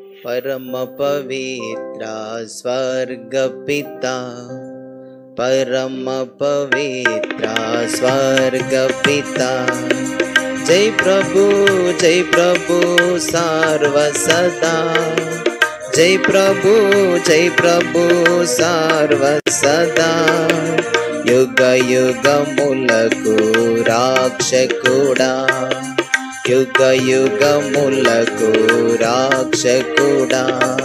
परमपवित्रा स्वर्गपिता। परमपवित्रा स्वर्गपिता। जय प्रभु जय प्रभु सारसदा जय प्रभु जय प्रभु सार्वसदा। युगयुगमुलकु राक्षकुडा। యుగ యుగములకు రాక్షకుడా రాక్షకుడా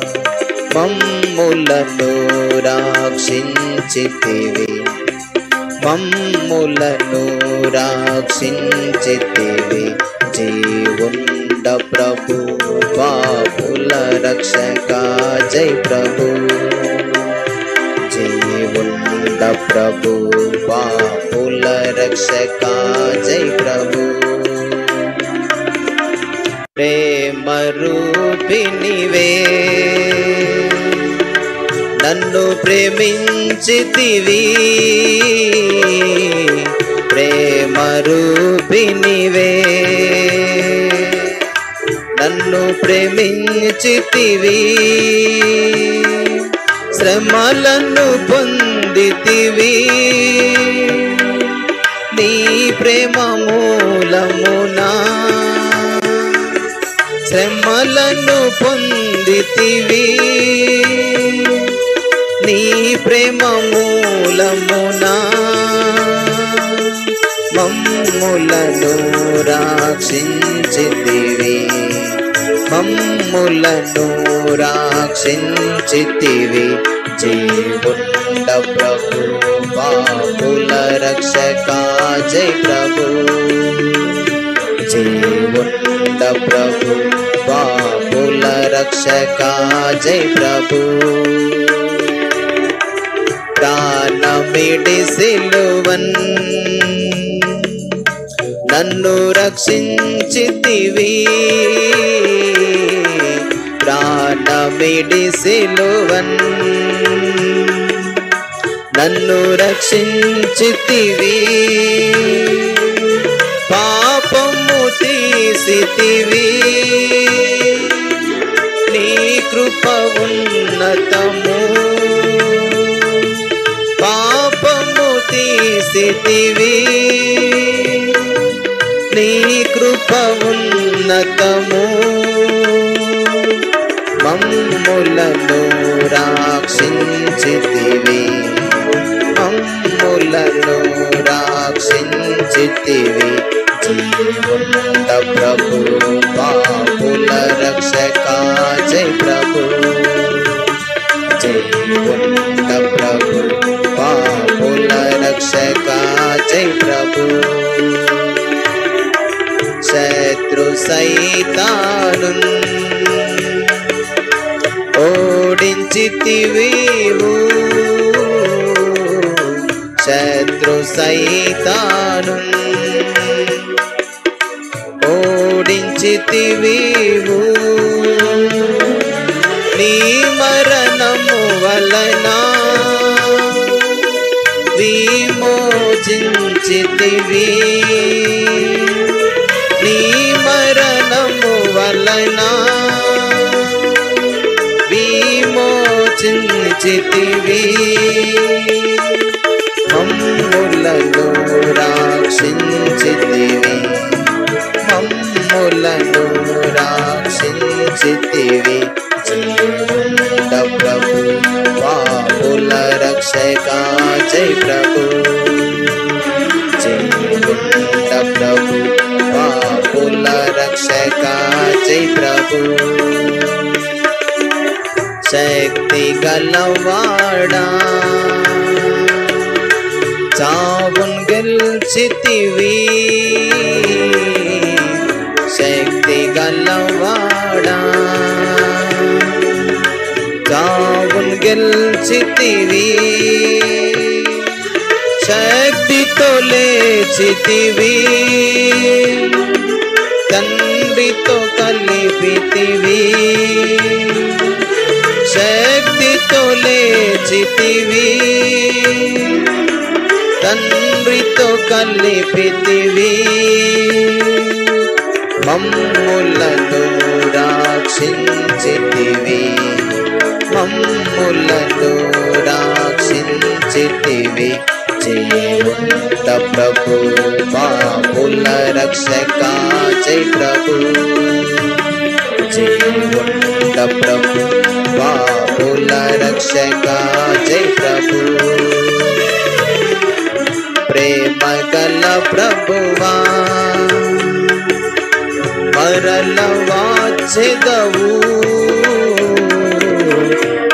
మమ్ములను రాక్షించితివి. మమ్ములను రాక్షించితివి. జీవుండ ప్రభు పాపుల రక్షక జై ప్రభు. జీవుండ ప్రభు పాపుల రక్షక జై ప్రభు. ప్రేమ రూపినివే నన్ను ప్రేమించితివి. ప్రేమ రూపినివే నన్ను ప్రేమించితివి. శ్రమలను పొందితివి. నీ ప్రేమ మూలమునా. శ్రమలను పొందితివి. నీ ప్రేమ మూలమునా మమ్ములను రాక్షించితివి. మమ్ములను రాక్షించితివి. జీవుండ ప్రభు బాపుల రక్షక జయ ప్రభు. జీవుండ ప్రభు. పాపుల రక్షక జై ప్రభు. దానమిడి సిలువన్. నన్ను రక్షించితివి. ప్రాణమిడి సిలువన్. నన్ను రక్షించితివి. తీసితివి నీ కృప ఉన్నతము. పాపము తీసితివి నీ కృప ఉన్నతము. మమ్ములను రాక్షించితివి. మమ్ములను రాక్షించితివి. జీవుండ ప్రభు పాపుల రక్షక జై ప్రభు జీవుండ ప్రభు పాపుల రక్షక జై ప్రభు శత్రు సైతాను ఓడించితివీవు శత్రు సైతాను ఓడించితివీవు నీ మరణము వలన విమోచించితివి. నీ మరణము వలన విమోచించితివి. మమ్ములను రాక్షించితివి. మమ్ములను రాక్షించితివి జీవుండ ప్రభు పాపుల రక్షక జై ప్రభు జీవుండ ప్రభు పాపుల రక్షక జై ప్రభు శక్తి గలవాడా చావున్ గెలిచితివి శక్తి ವಾಡಾ ತಾವುನ್ ಗೆಲ್ಸಿದ್ದೀವಿ ಶಕ್ತಿ ತೊಲೆಸಿದ್ದೀವಿ ತಂಡಿತೋ ಕಲಿಪಿತೀವಿ ಶಕ್ತಿ ತೊಲೆಸಿದ್ದೀವಿ ತಂಡಿತೋ ಕಲಿಪಿತೀವಿ మమ్ములను రాక్షించితివి మమ్ములను రాక్షించితివి చేయుంత ప్రభు పాపుల రక్షక చై ప్రభు. చేయుంత ప్రభు పాపుల రక్షక చై ప్రభు. ప్రేమ గల ప్రభువా మరల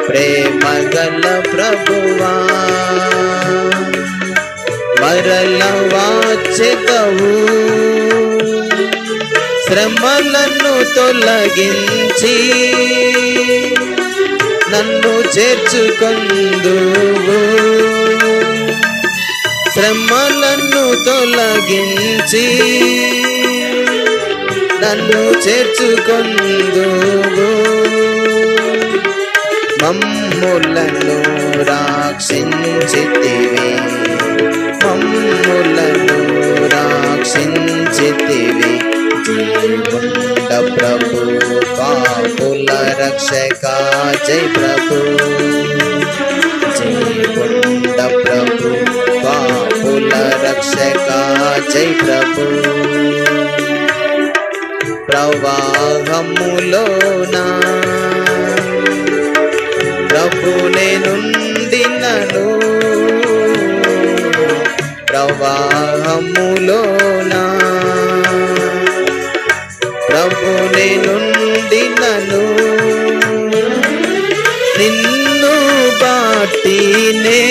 ప్రేమగల ప్రభువా మరలవాచెదవు. శ్రమలను తొలగించి నన్ను చేర్చుకొందువు. శ్రమలను తొలగించి నన్ను చేర్చుకొందువు మమ్ములను రాక్షించితివి. మమ్ములను రాక్షించితివి. జీవుండ ప్రభు పాపుల రక్షక. జై ప్రభు. జీవుండ ప్రభు పాపుల రక్షక. జై ప్రభు. ప్రవాహములోనా ప్రభు నేనుండినను ప్రవాహములోనా ప్రభు నేనుండినను నిన్ను బాటినే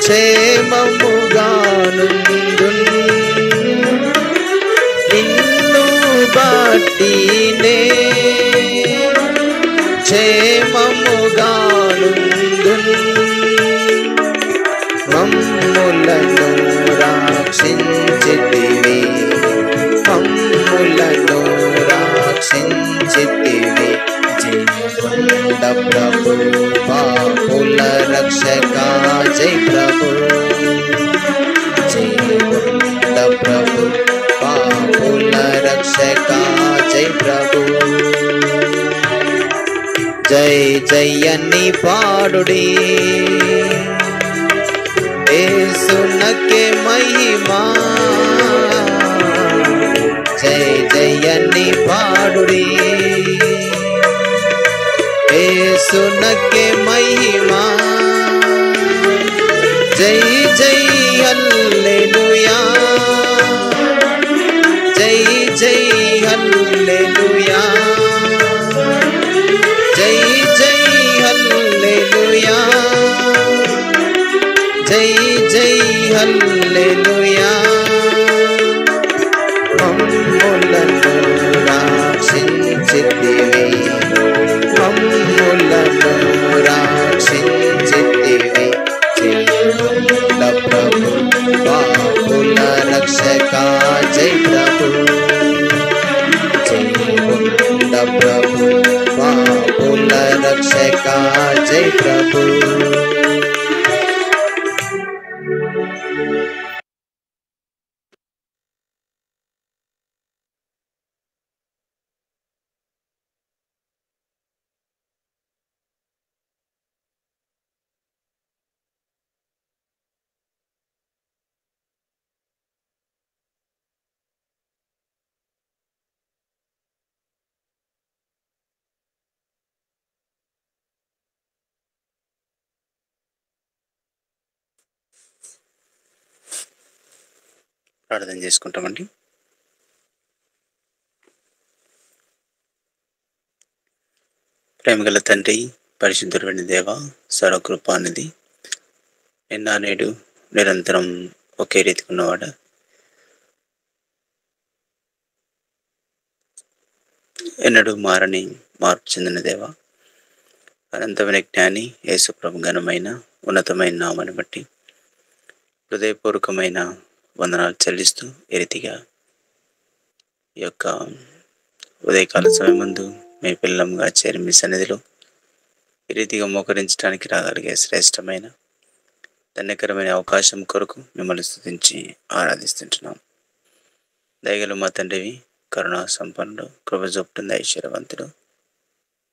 క్షేమము జీవుండ ప్రభు పాపుల రక్షక జై ప్రభు జై గోవింద ప్రభు పాపుల రక్షక జై ప్రభు జై జయని పాడుడి ఏసునకే మహిమా జై జయని పాడుడి. ఏసునకే మహిమా జై జై హల్లెలూయా జై జై హల్లెలూయా జై జై హల్లెలూయా జై జై హల్లెలూయా మమ్ములను జీవుల ప్రభు పాపుల రక్షక జై ప్రార్థన చేసుకుంటామండి. ప్రేమగల తండ్రి పరిశుద్ధుడైన దేవ సర్వకృపానిధి. నిన్న నేడు నిరంతరం ఒకే రీతికి ఉన్నవాడ. ఎన్నడూ మారని మార్పు చెందిన దేవ. అనంతమైన జ్ఞాని యేసుప్రభు ఘనమైన ఉన్నతమైన నామని బట్టి హృదయపూర్వకమైన వందనాలు చెల్లిస్తూ ఈ రీతిగా ఈ యొక్క ఉదయకాల సమయం ముందు మీ పిల్లంగా చేరి మీ సన్నిధిలో ఈ రీతిగా మోకరించడానికి రాగలిగే శ్రేష్టమైన ధన్యకరమైన అవకాశం కొరకు మిమ్మల్ని స్థుతించి ఆరాధిస్తుంటున్నాం. దయగలు మా తండ్రివి కరుణా సంపన్నుడు కృప చూపుతుంది ఐశ్వర్యవంతుడు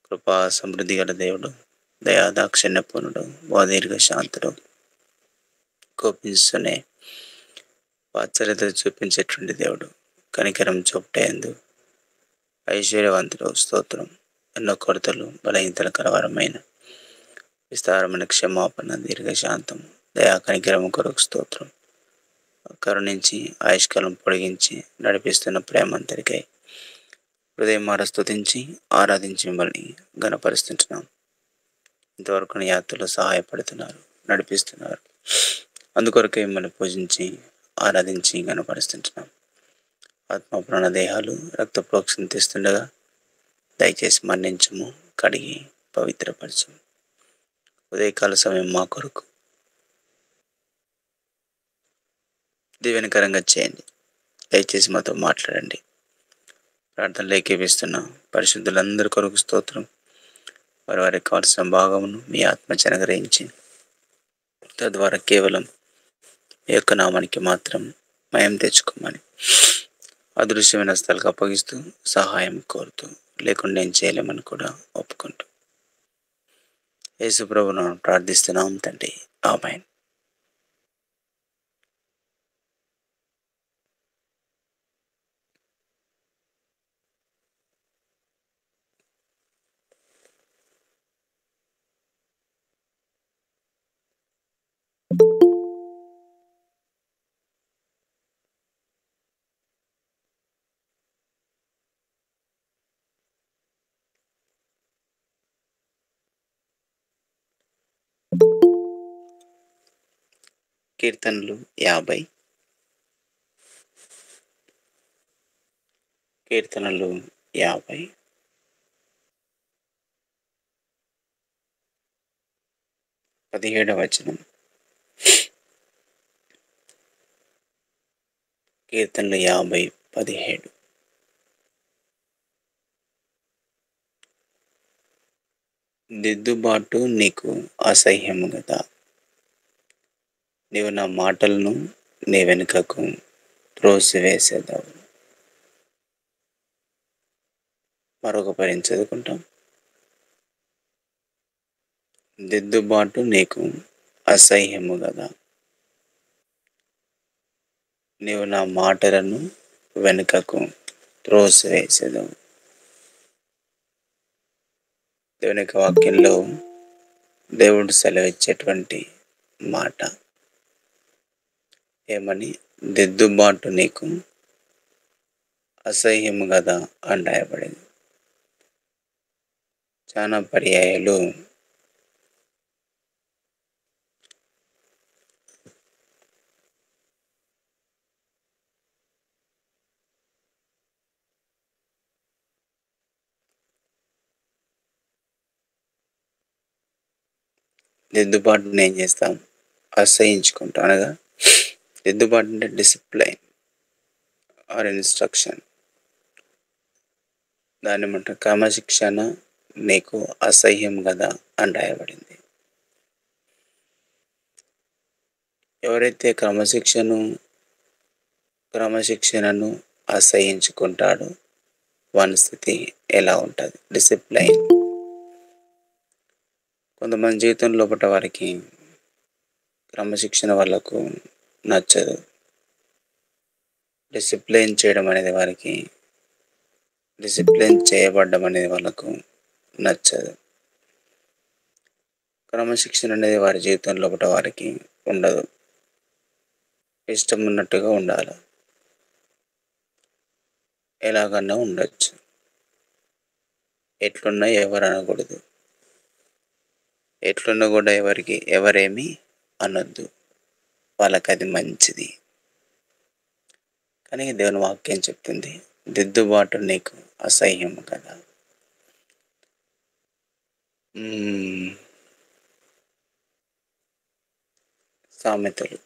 కృపా సమృద్ధి గల దేవుడు దయాదాక్షిణ్యపూర్ణుడు బోధీర్ఘ శాంతుడు కోపించునే వాత్సల్యత చూపించేటువంటి దేవుడు కనికరం చూపటేందు ఐశ్వర్యవంతుడు స్తోత్రం ఎన్నో కొరతలు బలహీనతలు కలవరమైన విస్తారమైన క్షమాపణ దీర్ఘశాంతం దయా కనికరం కొరకు స్తోత్రం. కరుణించి ఆయుష్కాలం పొడిగించి నడిపిస్తున్న ప్రేమంతరికై హృదయం మార స్థుతించి ఆరాధించి మిమ్మల్ని గణపరుస్తుంటున్నాం ఇంతవరకు యాత్రలో సహాయపడుతున్నారు నడిపిస్తున్నారు. అందుకొరకే మిమ్మల్ని పూజించి ఆరాధించి గణపరుస్తుంటున్నాం ఆత్మ ప్రాణ దేహాలు రక్త ప్రోక్షణ తీస్తుండగా దయచేసి మన్నించము కడిగి పవిత్రపరచము. ఉదయకాల సమయం మా కొరకు. దీవెనకరంగా చేయండి. దయచేసి మాతో మాట్లాడండి. ప్రార్థనలు ఏకీపిస్తున్న పరిశుద్ధులందరి కొరకు స్తోత్రం. వారి వారికి కావలసిన భాగమును మీ ఆత్మ జనగ్రహించి తద్వారా కేవలం యొక్క నామానికి మాత్రం మయం తెచ్చుకోమని అదృశ్యమైన స్థలకు అప్పగిస్తూ సహాయం కోరుతూ లేకుండా ఏం చేయలేమని కూడా ఒప్పుకుంటూ. యేసుప్రభును ప్రార్థిస్తున్నాం తండ్రి. ఆమెన్. కీర్తనలు యాభై. కీర్తనలు యాభై. పదిహేడవ వచనం. కీర్తనలు యాభై పదిహేడు. దిద్దుబాటు నీకు అసహ్యము కదా నీవు నా మాటలను నీ వెనుకకు త్రోసివేసేదావు. మరొక పని చదువుకుంటాం. దిద్దుబాటు నీకు అసహ్యము కదా నీవు నా మాటలను వెనుకకు త్రోసివేసేదావు. దేవుని యొక్క వాక్యంలో దేవుడు సెలవిచ్చేటువంటి మాట. ఏమని? దిద్దుబాటు నీకు అసహ్యము కదా అని చాలా పర్యాయాలు. దిద్దుబాటుని ఏం చేస్తాం? అసహించుకుంటాం అనగా దిద్దుబాటు అంటే డిసిప్లైన్ ఆర్ ఇన్స్ట్రక్షన్. దాన్ని ఏమంట క్రమశిక్షణ నీకు అసహ్యం కదా అని రాయబడింది. ఎవరైతే క్రమశిక్షను క్రమశిక్షణను అసహించుకుంటాడో వాని స్థితి ఎలా ఉంటుంది? డిసిప్లైన్. కొంతమంది జీవితం లోపల వారికి క్రమశిక్షణ వాళ్ళకు నచ్చదు. డిసిప్లైన్ చేయడం అనేది వారికి డిసిప్లైన్ చేయబడడం అనేది వాళ్ళకు నచ్చదు. క్రమశిక్షణ అనేది వారి జీవితంలో ఒకటి వారికి ఉండదు. ఇష్టం ఉన్నట్టుగా ఉండాలి. ఎలాగన్నా ఉండొచ్చు. ఎట్లున్నా ఎవరు అనకూడదు ఎట్లున్నా కూడా ఎవరికి ఎవరేమీ అనొద్దు. వాళ్ళకి అది మంచిది. కానీ దేవుని వాక్యం చెప్తుంది దిద్దుబాటు నీకు అసహ్యం కదా. సామెతలు.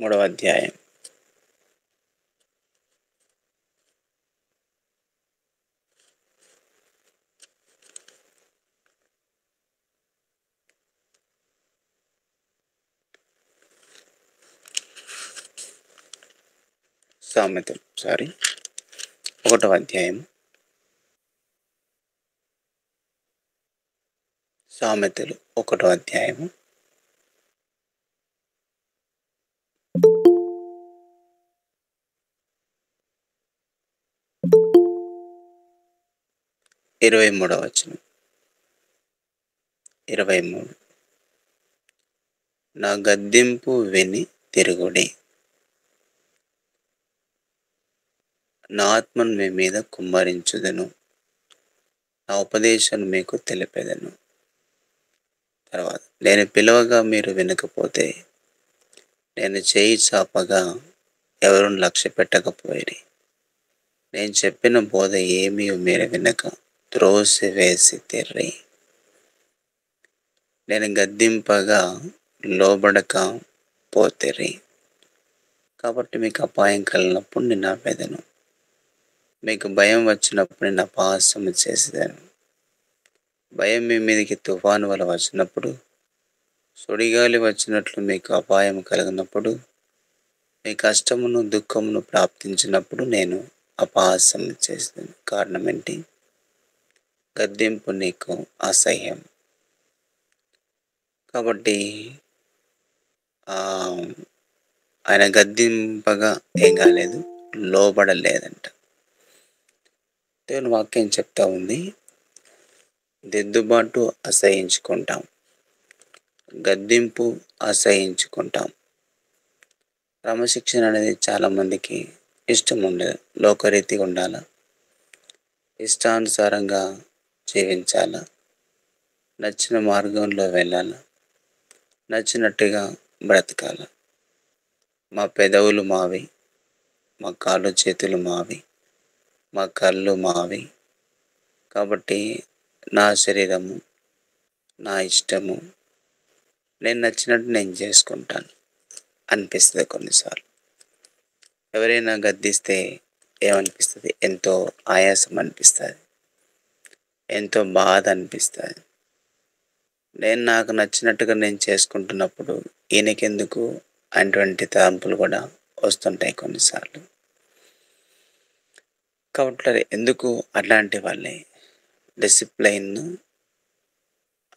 మూడవ అధ్యాయం. సామెతలు. సారీ. ఒకటవ అధ్యాయం. సామెతలు ఒకటో అధ్యాయము. ఇరవై మూడవ వచనం. ఇరవై మూడు. నా గద్దింపు విని తిరుగుడి. నా ఆత్మను మీ మీద కుమ్మరించుదను. నా ఉపదేశాన్ని మీకు తెలిపేదను. తర్వాత నేను పిలవగా మీరు వినకపోతే నేను చేయి చాపగా ఎవరు లక్ష్య పెట్టకపోయిరి. నేను చెప్పిన బోధ ఏమీ మీరు వినక త్రోసి వేసి తిర్రి. నేను గద్దింపగా లోబడక పోతిరి కాబట్టి మీకు అపాయం కలిగినప్పుడు నేను ఆపేదను మీకు భయం వచ్చినప్పుడు నేను అపహాస్యము చేసేదాను భయం మీ మీదకి తుఫాను వల్ల వచ్చినప్పుడు సుడిగాలి వచ్చినట్లు మీకు అపాయం కలిగినప్పుడు మీ కష్టమును దుఃఖమును ప్రాప్తించినప్పుడు నేను అపహాస్యం చేసేదాను కారణం ఏంటి? గద్దింపు నీకు అసహ్యం. కాబట్టి ఆయన గద్దింపగా ఏం కాలేదు లోబడలేదంట. దేవుని వాక్యం చెప్తా ఉంది. దిద్దుబాటు అసహించుకుంటాం. గద్దింపు అసహించుకుంటాం. క్రమశిక్షణ అనేది చాలామందికి ఇష్టం ఉండదు లోకరీతిగా ఉండాలా? ఇష్టానుసారంగా జీవించాలా? నచ్చిన మార్గంలో వెళ్ళాలా? నచ్చినట్టుగా బ్రతకాల? మా పెదవులు మావి మా కాళ్ళు చేతులు మావి మా కళ్ళు మావి. కాబట్టి నా శరీరము నా ఇష్టము నేను నచ్చినట్టు నేను చేసుకుంటాను అనిపిస్తుంది కొన్నిసార్లు. ఎవరైనా గద్దిస్తే ఏమనిపిస్తుంది? ఎంతో ఆయాసం అనిపిస్తుంది. ఎంతో బాధ అనిపిస్తుంది. నేను నాకు నచ్చినట్టుగా నేను చేసుకుంటున్నప్పుడు ఈయనకెందుకు? అటువంటి తలంపులు కూడా వస్తుంటాయి కొన్నిసార్లు. కాబట్టి ఎందుకు? అలాంటి వాళ్ళే డిసిప్లైన్ను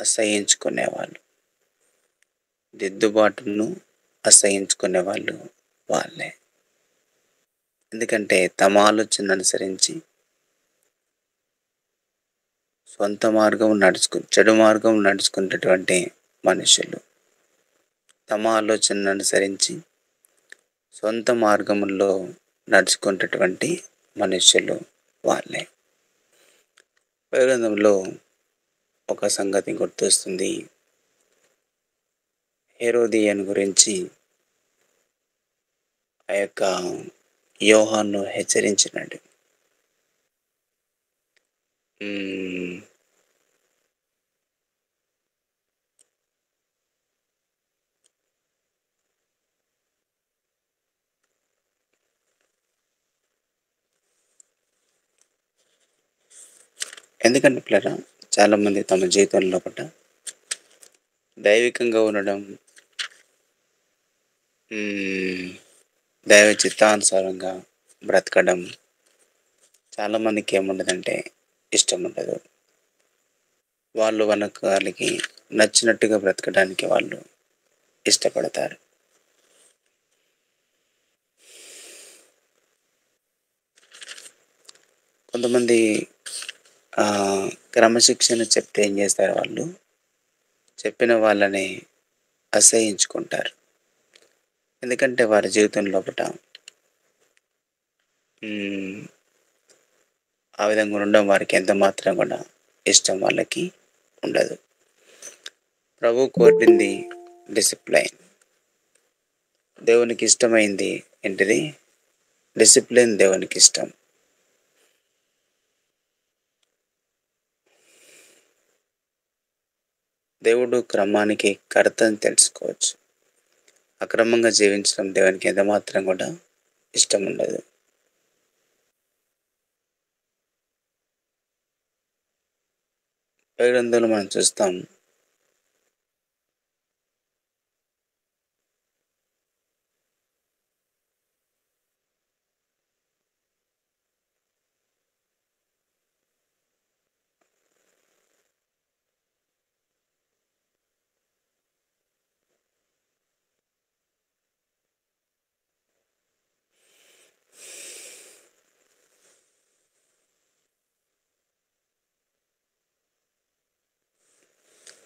అసహించుకునేవాళ్ళు. దిద్దుబాటును అసహించుకునేవాళ్ళు వాళ్ళే. ఎందుకంటే తమ ఆలోచన అనుసరించి సొంత మార్గం నడుచుకు చెడు మార్గం నడుచుకునేటువంటి మనుషులు. తమ ఆలోచన అనుసరించి సొంత మార్గంలో నడుచుకునేటటువంటి మనుషులు వాళ్ళే. గ్రంథంలో ఒక సంగతి గుర్తొస్తుంది. హెరోదియన్ గురించి ఆ యొక్క యోహాన్ను హెచ్చరించినాడు ఎందుకంటే పిల్లరా చాలామంది తమ జీవితంలో పట్ల దైవికంగా ఉండడం దైవ చిత్తానుసారంగా బ్రతకడం చాలామందికి ఏముండదంటే ఇష్టం ఉండదు. వాళ్ళు మనకు వాళ్ళకి నచ్చినట్టుగా బ్రతకడానికి వాళ్ళు ఇష్టపడతారు. కొంతమంది క్రమశిక్షణ చెప్తే ఏం చేస్తారు వాళ్ళు? చెప్పిన వాళ్ళని అసహించుకుంటారు. ఎందుకంటే వారి జీవితం లోపల ఆ విధంగా ఉండడం వారికి ఎంత మాత్రం కూడా ఇష్టం వాళ్ళకి ఉండదు. ప్రభు కోరింది డిసిప్లైన్. దేవునికి ఇష్టమైంది ఏంటిది? డిసిప్లిన్ దేవునికి ఇష్టం. దేవుడు క్రమానికి కర్త అని తెలుసుకోవచ్చు. అక్రమంగా జీవించడం దేవునికి ఎంతమాత్రం కూడా ఇష్టం ఉండదు. గ్రంథంలో మనం చూస్తాం.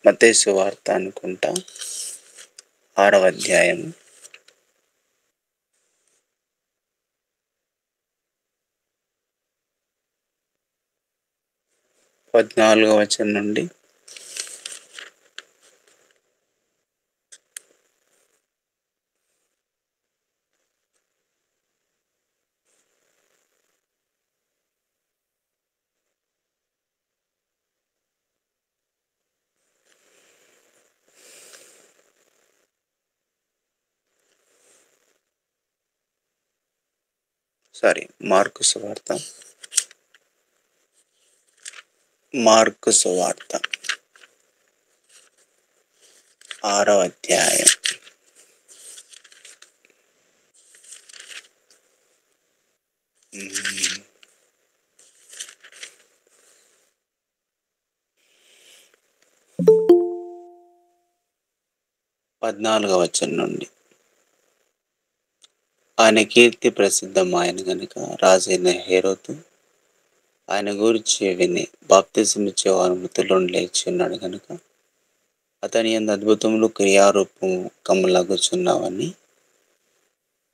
మతేసు వార్త అనుకుంటా. ఆరవ అధ్యాయం. పద్నాలుగవ వచనం నుండి సారీ మార్కు సువార్త మార్కు సువార్త ఆరవ అధ్యాయం. పద్నాలుగవ వచనం నుండి. ఆయన కీర్తి ప్రసిద్ధమైన గనుక రాజైన హేరోతు ఆయన గురించి విని బాప్తిజం ఇచ్చేవారు మృతుల్లో లేచి ఉన్నాడు కనుక అతని ఎంత అద్భుతములు క్రియారూపం కమ్మలాగుచున్నావని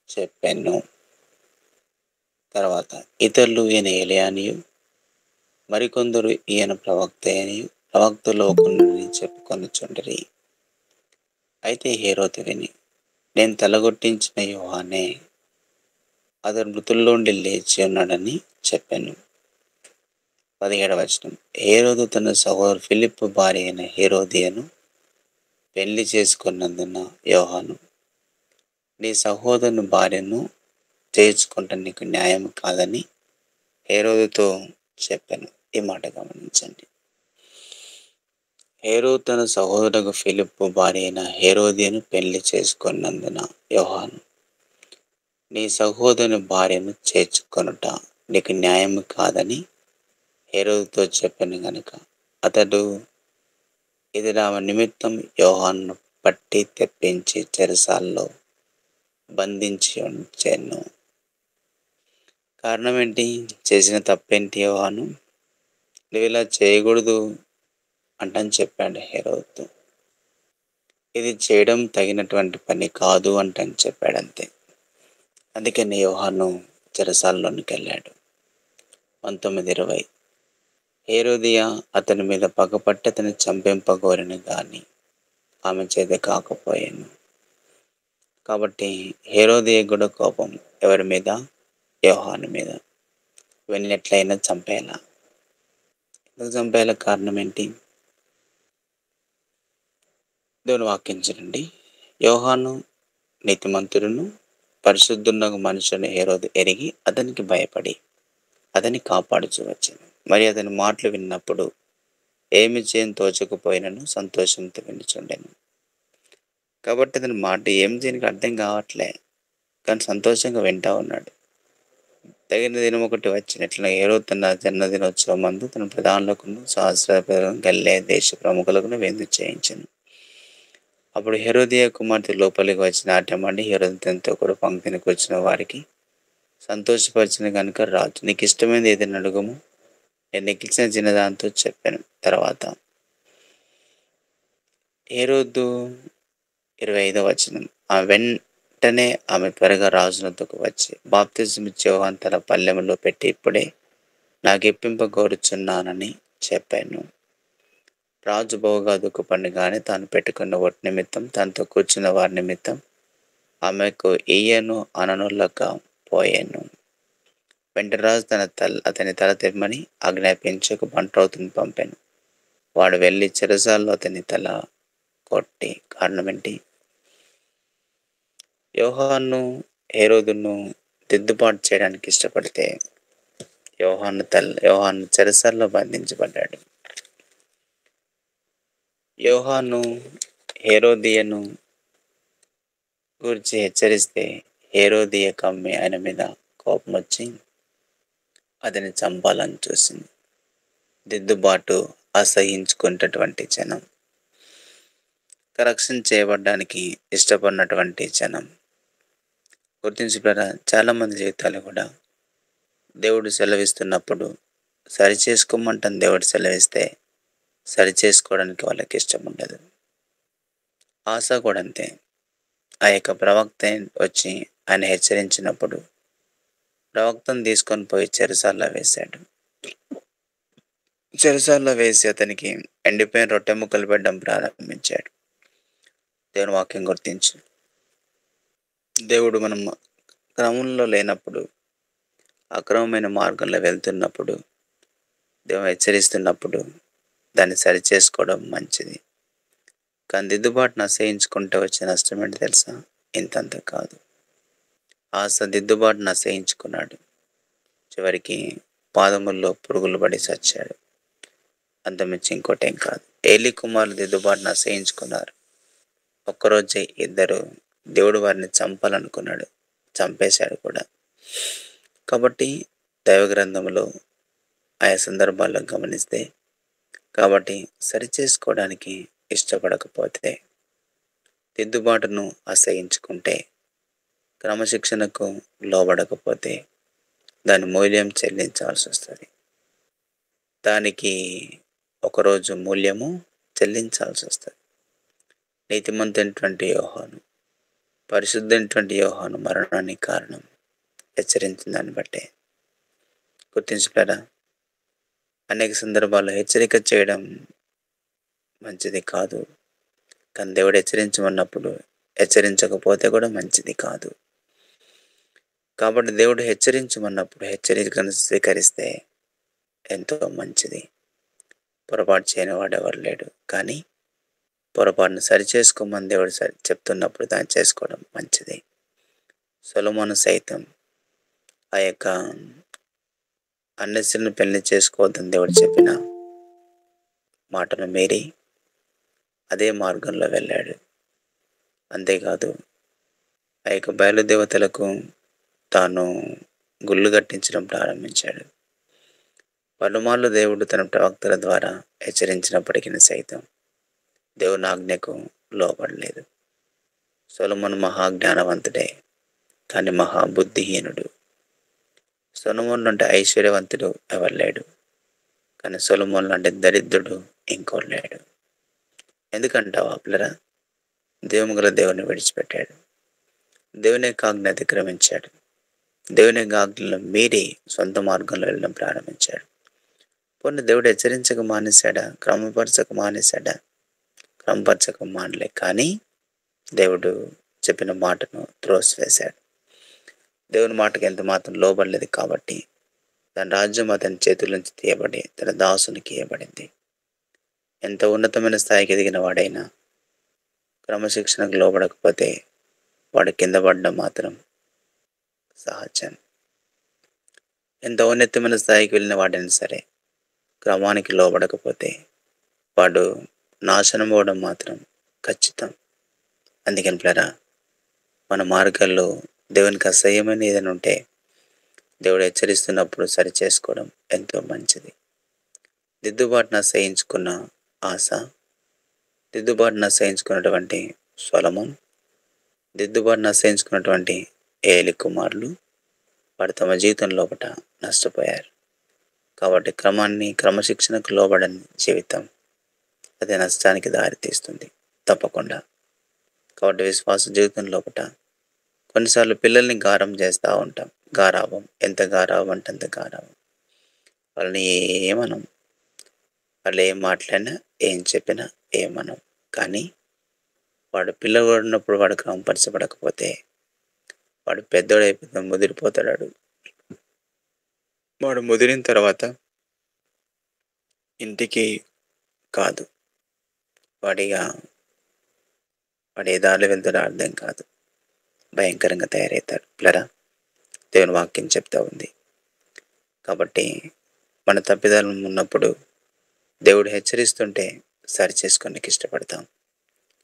చెప్పాను. తర్వాత ఇతరులు ఈయన ఎలియానియు మరికొందరు ఈయన ప్రవక్త అని ప్రవక్తలో ఒకరిని చెప్పుకొనుచుండరి. అయితే హేరోతు విని నేను తలగొట్టించిన యోహానే అతడు మృతుల్లోండి లేచి ఉన్నాడని చెప్పాను. పదిహేడవ వచనం. హేరోదు తన సహోదరు ఫిలిప్ భార్య అయిన హేరోదియను పెళ్ళి చేసుకున్నందున యోహాను నీ సహోదరుని భార్యను చేర్చుకుంటే నీకు న్యాయం కాదని హేరోదుతో చెప్పాను. ఈ మాట గమనించండి. హేరో తన సహోదరుడు ఫిలిప్ భార్య అయిన హేరోదియను పెళ్ళి చేసుకున్నందున యోహాను నీ సహోదరుని భార్యను చేర్చుకొనుట నీకు న్యాయం కాదని హేరోదుతో చెప్పాను గనుక. అతడు ఇది నా నిమిత్తం యోహాన్ను పట్టి తెప్పించి చెరసాల్లో బంధించి ఉంచాను. కారణం ఏంటి చేసిన తప్పేంటి యోహాను? నువ్వు ఇలా చేయకూడదు అంటని చెప్పాడు హేరోద్దు ఇది చేయడం తగినటువంటి పని కాదు అంటని చెప్పాడు అంతే అందుకని యోహాను చెరసాలలోనికి వెళ్ళాడు పంతొమ్మిది ఇరవై. హేరోదియా అతని మీద పగపట్టి అతని చంపింపగోరిన గాని ఆమె చేత కాకపోయాను. కాబట్టి హేరోదియ కూడా కోపం ఎవరి మీద? యోహాను మీద. వెళ్ళినట్లయినా చంపేలా. ఎందుకు చంపేలా? కారణం ఏంటి? దేవుని వాక్యం చూడండి. యోహాను నీతిమంతుడును పరిశుద్ధున్న మనుషుని హేరోదు ఎరిగి అతనికి భయపడి అతన్ని కాపాడుచు వచ్చాను మరి అతని మాటలు విన్నప్పుడు ఏమి చేయని తోచకపోయినను సంతోషంతో వినిచుండెను. కాబట్టి అతని మాట ఏం చేయనికి అర్థం కావట్లే కానీ సంతోషంగా వింటా ఉన్నాడు. తగిన దినం ఒకటి వచ్చినట్లు ఏరో తన జన్మదినోత్సవం మందు తన ప్రధానులకు సహస్ర గల్లే దేశ ప్రముఖులకు విందు చేయించను. అప్పుడు హెరోదియ కుమార్తె లోపలికి వచ్చిన నాట్యమండి హెరోదితో కూడా పంక్తినికి వచ్చిన వారికి సంతోషపరిచిన కనుక రాజు నీకు ఇష్టమైనది ఏదైనా అడుగుము. నేను నీకు చిన్నదాంతో చెప్పాను. తర్వాత హేరోదు ఇరవై ఐదో వచనం ఆ వెంటనే ఆమె త్వరగా రాజునతోకు వచ్చి బాప్తిజం యోహాన్ తన పల్లెములో పెట్టి ఇప్పుడే నాకు ఇప్పింప గోరుచున్నానని చెప్పాను. రాజు బహుగా దుఃఖపడిగానే తాను పెట్టుకున్న ఒట్టి నిమిత్తం తనతో కూర్చున్న వారి నిమిత్తం ఆమెకు ఇయ్యను అననులక పోయాను. వెంటరాజు తన తల అతని తల తెమ్మని ఆజ్ఞాపించకు బంట్రౌతుని పంపాను. వాడు వెళ్ళి చెరసాల్లో అతని తల కొట్టి కారణం ఏంటి? యోహాను హేరోదును దిద్దుబాటు చేయడానికి ఇష్టపడితే యోహాను తల యోహాను చెరసాల్లో బంధించబడ్డాడు. యోహాను హేరోదియను గురించి హెచ్చరిస్తే హేరోదియ కమ్మి ఆయన మీద కోపం వచ్చి అతని చంపాలని చూసింది. దిద్దుబాటు అసహించుకున్నటువంటి జనం కరెక్షన్ చేయబడడానికి ఇష్టపడినటువంటి జనం. గుర్తించుకున్నారా చాలామంది జీవితాలు కూడా దేవుడు సెలవిస్తున్నప్పుడు సరి చేసుకోమంటాను దేవుడు సెలవిస్తే సరి చేసుకోవడానికి వాళ్ళకి ఇష్టం ఉండదు. ఆశ కూడా అంతే. ఆ యొక్క ప్రవక్త వచ్చి ఆయన హెచ్చరించినప్పుడు ప్రవక్తను తీసుకొని పోయి చెరసాల్లో వేశాడు. చెరసాల్లో వేసి అతనికి ఎండిపోయిన రొట్టె ముక్కలు పెట్టడం ప్రారంభించాడు. దేవుని వాక్యం గుర్తించు. దేవుడు మనం క్రమంలో లేనప్పుడు అక్రమమైన మార్గంలో వెళ్తున్నప్పుడు దేవుడు హెచ్చరిస్తున్నప్పుడు దాన్ని సరి చేసుకోవడం మంచిది. కానీ దిద్దుబాటును అసహించుకుంటే వచ్చే నష్టం ఏంటి తెలుసా? ఇంతంత కాదు. ఆశ దిద్దుబాటును అసహించుకున్నాడు. చివరికి పాదముల్లో పురుగులు పడి చచ్చాడు. అంతమించి ఇంకోటేం కాదు. ఏలి కుమారులు దిద్దుబాటును అసహించుకున్నారు. ఒక్కరోజే ఇద్దరు దేవుడు వారిని చంపాలనుకున్నాడు. చంపేశాడు కూడా. కాబట్టి దైవ గ్రంథంలో ఆయా సందర్భాల్లో గమనిస్తే కాబట్టి సరి చేసుకోవడానికి ఇష్టపడకపోతే దిద్దుబాటును అసహించుకుంటే క్రమశిక్షణకు లోబడకపోతే దాని మూల్యం చెల్లించాల్సి వస్తుంది. దానికి ఒకరోజు మూల్యము చెల్లించాల్సి వస్తుంది. నీతిమంతైనటువంటి యోహాను పరిశుద్ధమైనటువంటి యోహాను మరణానికి కారణం హెచ్చరించిన దాన్ని బట్టే గుర్తించలేరా అనేక సందర్భాల్లో హెచ్చరిక చేయడం మంచిది కాదు. కానీ దేవుడు హెచ్చరించమన్నప్పుడు హెచ్చరించకపోతే కూడా మంచిది కాదు. కాబట్టి దేవుడు హెచ్చరించమన్నప్పుడు హెచ్చరికను స్వీకరిస్తే ఎంతో మంచిది. పొరపాటు చేయని వాడెవరు లేడు. కానీ పొరపాటును సరిచేసుకోమని దేవుడు సరి చెప్తున్నప్పుడు దాన్ని చేసుకోవడం మంచిది. సొలమను సైతం ఆ యొక్క అన్నెస్సులను పెళ్ళి చేసుకోవద్దని దేవుడు చెప్పిన మాటను మీరి అదే మార్గంలో వెళ్ళాడు. అంతేకాదు ఆ యొక్క బయలుదేవతలకు తాను గుళ్ళు కట్టించడం ప్రారంభించాడు. పలుమార్లు దేవుడు తన ప్రవక్తల ద్వారా హెచ్చరించినప్పటికీ సైతం దేవుని ఆజ్ఞకు లోపడలేదు సొలమును మహాజ్ఞానవంతుడే కానీ మహాబుద్ధిహీనుడు. సొలమోన్ అంటే ఐశ్వర్యవంతుడు ఎవరు లేడు కానీ సొలమోన్ అంటే దరిద్రుడు ఇంకోరు లేడు ఎందుకంటావు పిల్లరా దేవుని దేవుని విడిచిపెట్టాడు. దేవుని కాగ్ని అతిక్రమించాడు. దేవుని యొక్క మీరి సొంత మార్గంలో వెళ్ళడం ప్రారంభించాడు. కొన్ని దేవుడు హెచ్చరించక మానేశాడా? క్రమపరచక మానేశాడా? క్రమపరచక మానలే. కానీ దేవుడు చెప్పిన మాటను త్రోసివేశాడు. దేవుని మాటకు ఎంత మాత్రం లోబడలేదు కాబట్టి తన రాజ్యం అతని చేతుల నుంచి తీయబడి తన దాసునికి ఇవ్వబడింది ఎంత ఉన్నతమైన స్థాయికి ఎదిగిన వాడైనా క్రమశిక్షణకు లోబడకపోతే వాడు కింద పడడం మాత్రం సహజం. ఎంత ఉన్నతమైన స్థాయికి వెళ్ళిన వాడైనా సరే క్రమానికి లోబడకపోతే వాడు నాశనం అవ్వడం మాత్రం ఖచ్చితం. అందుకని ప్లరా మన మార్గాల్లో దేవునికి అసహ్యమైన ఏదైనా ఉంటే దేవుడు హెచ్చరిస్తున్నప్పుడు సరి చేసుకోవడం ఎంతో మంచిది. దిద్దుబాటును అసహించుకున్న ఆశ దిద్దుబాటును అసహించుకున్నటువంటి స్వలమం దిద్దుబాటును అసహించుకున్నటువంటి ఏలి కుమారులు వారు తమ జీవితం లోపల నష్టపోయారు. కాబట్టి క్రమాన్ని క్రమశిక్షణకు లోబడని జీవితం అది నష్టానికి దారితీస్తుంది తప్పకుండా. కాబట్టి విశ్వాస జీవితం లోపల కొన్నిసార్లు పిల్లల్ని గారం చేస్తూ ఉంటాం. గారాభం ఎంత గారాభం అంటే అంత గారాభం వాళ్ళని ఏమనం? వాళ్ళు ఏం మాట్లాడినా ఏం చెప్పినా ఏమనం. కానీ వాడు పిల్లవాడు ఉన్నప్పుడు వాడు క్రమపరచబడకపోతే వాడు పెద్దోడైపోతే ముదిరిపోతాడు వాడు ముదిరిన తర్వాత ఇంటికి కాదు. వాడిగా వాడు ఏ దారిలో వెళ్తాడో అర్థం కాదు. భయంకరంగా తయారవుతాడు. పిల్లరా దేవుని వాక్యం చెప్తా ఉంది. కాబట్టి మన తప్పిదాలు ఉన్నప్పుడు దేవుడు హెచ్చరిస్తుంటే సరి చేసుకోనికి ఇష్టపడతాం.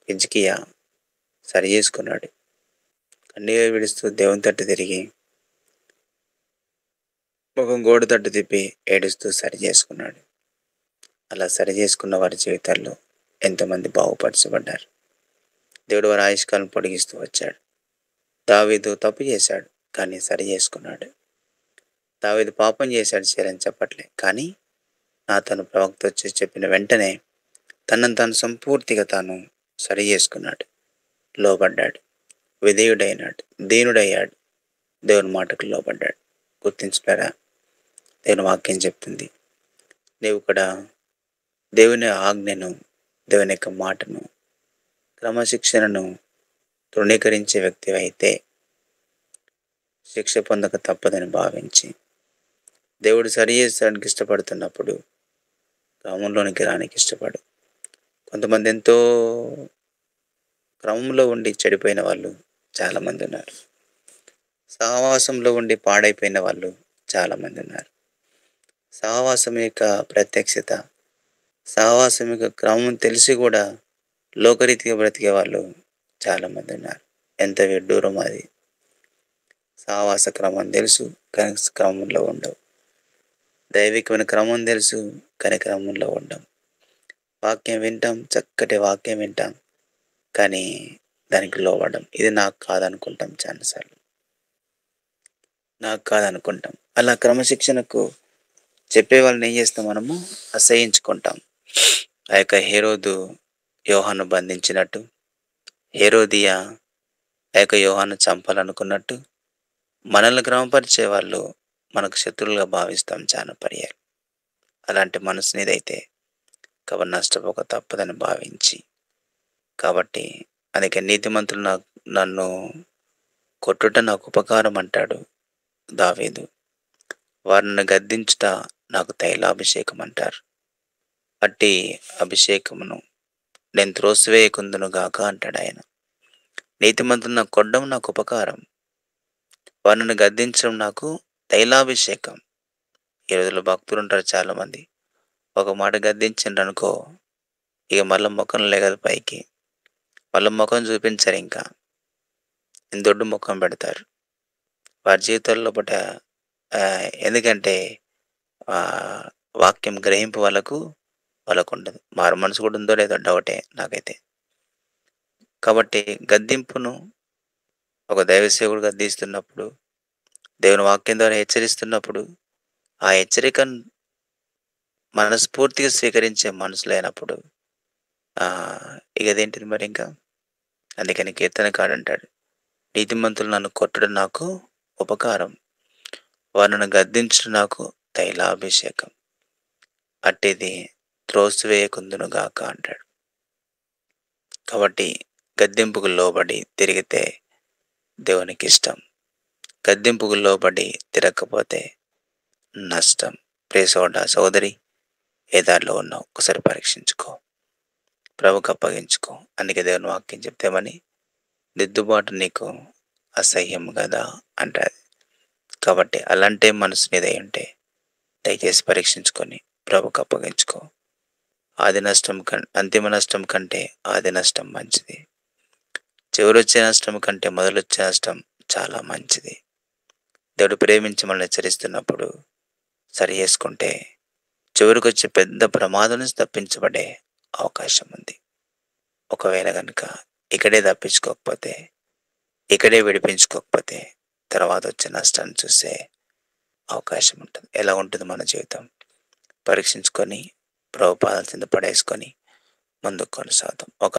హిజ్కియా సరి చేసుకున్నాడు. కన్నీరు విడుస్తూ దేవుని తట్టు తిరిగి ముఖం గోడు తట్టు తిప్పి ఏడుస్తూ సరి చేసుకున్నాడు. అలా సరి చేసుకున్న వారి జీవితాల్లో ఎంతోమంది బాగుపరచబడ్డారు. దేవుడు వారి ఆయుష్కాలం పొడిగిస్తూ వచ్చాడు. దావీదు తప్పు చేశాడు కానీ సరి చేసుకున్నాడు. దావీదు పాపం చేశాడు చేయాలని చెప్పట్లే. కానీ నా తను ప్రవక్త వచ్చి చెప్పిన వెంటనే తనను తాను సంపూర్తిగా తాను సరి చేసుకున్నాడు. లోబడ్డాడు. విధేయుడైనాడు. దీనుడయ్యాడు. దేవుని మాటకు లోబడ్డాడు. గుర్తించుతారా దేవుని వాక్యం చెప్తుంది. నీవు కూడా దేవుని ఆజ్ఞను దేవుని యొక్క మాటను క్రమశిక్షణను తృణీకరించే వ్యక్తి అయితే శిక్ష పొందక తప్పదని భావించి దేవుడు సరి చేసడానికి ఇష్టపడుతున్నప్పుడు క్రమంలోనికి రానికి ఇష్టపడు. కొంతమంది ఎంతో క్రమంలో ఉండి చెడిపోయిన వాళ్ళు చాలామంది ఉన్నారు. సహవాసంలో ఉండి పాడైపోయిన వాళ్ళు చాలామంది ఉన్నారు. సహవాసం యొక్క ప్రత్యక్షత సహవాసం యొక్క క్రమం తెలిసి కూడా లోకరీతిగా బ్రతికే వాళ్ళు చాలామంది ఉన్నారు. ఎంత విడ్డూరం అది? సావాస క్రమం తెలుసు కానీ క్రమంలో ఉండవు. దైవికమైన క్రమం తెలుసు కానీ క్రమంలో ఉండం వాక్యం వింటాం చక్కటి వాక్యం వింటాం కానీ దానికి లోపడం ఇది నాకు కాదనుకుంటాం చాలాసార్లు. నాకు కాదనుకుంటాం. అలా క్రమశిక్షణకు చెప్పే వాళ్ళని ఏం చేస్తాం మనము? అసహించుకుంటాం. ఆ యొక్క హేరోదు యోహాను బంధించినట్టు హేరోదియా లేక యొక్క యోహాను చంపాలనుకున్నట్టు మనల్ని క్రమపరిచే వాళ్ళు మనకు శత్రువులుగా భావిస్తాం చాలా పర్యాలు అలాంటి మనసు నీదైతే కాబట్టి నష్టపోక తప్పదని భావించి కాబట్టి అందుకే నీతిమంతులు నాకు నన్ను కొట్టుట నాకు ఉపకారం అంటాడు దావేదు వారిని గద్దించుట నాకు తైలాభిషేకం అంటారు అట్టి అభిషేకమును నేను త్రోసివేయకుందును గాక అంటాడు ఆయన. నీతిమంతులు నాకు కొట్టడం నాకు ఉపకారం. వారిని గద్దించడం నాకు తైలాభిషేకం. ఈ రోజుల్లో భక్తులు ఉంటారు చాలామంది. ఒక మాట గద్దించండి అనుకో ఇక మళ్ళీ ముఖం లేగదు పైకి. మళ్ళీ ముఖం చూపించరు ఇంకా. దొడ్డు ముఖం పెడతారు. వారి జీవితాల్లో పట ఎందుకంటే వాక్యం గ్రహింపు వాళ్ళకు వాళ్ళకు ఉండదు మారు మనసు కూడా ఉందో లేదో డౌటే నాకైతే. కాబట్టి గద్దింపును ఒక దైవ సేవకుడు గద్దిస్తున్నప్పుడు దేవుని వాక్యం ద్వారా హెచ్చరిస్తున్నప్పుడు ఆ హెచ్చరికను మనస్ఫూర్తిగా స్వీకరించే మనసు లేనప్పుడు ఇక అదేంటిది మరి ఇంకా? అందుకని కీర్తనకాడు అంటాడు నీతిమంతులు నన్ను కొట్టడం నాకు ఉపకారం. వారు నన్ను గద్దించడం నాకు తైలాభిషేకం. అట్టిది త్రోసివేయకుందునుగాక అంటాడు. కాబట్టి గద్దింపుకు లోబడి తిరిగితే దేవునికి ఇష్టం గద్దింపుకు లోబడి తిరగకపోతే నష్టం. ప్రేసోడ సోదరి ఏ దారిలో ఉన్నావు? ఒకసారి పరీక్షించుకో. ప్రభుకు అప్పగించుకో. అందుకే దేవుని వాక్యం చెప్తేమని దిద్దుబాటు నీకు అసహ్యం కదా అంటారు కాబట్టి అలాంటి మనసు నీదై ఉంటే దయచేసి పరీక్షించుకొని ప్రభుకు అప్పగించుకో. ఆది నష్టం కం అంతిమ నష్టం కంటే ఆది నష్టం మంచిది. చివరొచ్చే నష్టం కంటే మొదలొచ్చే నష్టం చాలా మంచిది. దేవుడు ప్రేమించి మనల్ని హెచ్చరిస్తున్నప్పుడు సరి చేసుకుంటే చివరికి వచ్చే పెద్ద ప్రమాదం నుంచి తప్పించబడే అవకాశం ఉంది. ఒకవేళ కనుక ఇక్కడే తప్పించుకోకపోతే ఇక్కడే విడిపించుకోకపోతే తర్వాత వచ్చే నష్టాన్ని చూసే అవకాశం ఉంటుంది. ఎలా ఉంటుంది మన జీవితం? పరీక్షించుకొని ప్రభుపాదాల చింత పడేసుకొని ముందుకు కొనసాగుతాం ఒక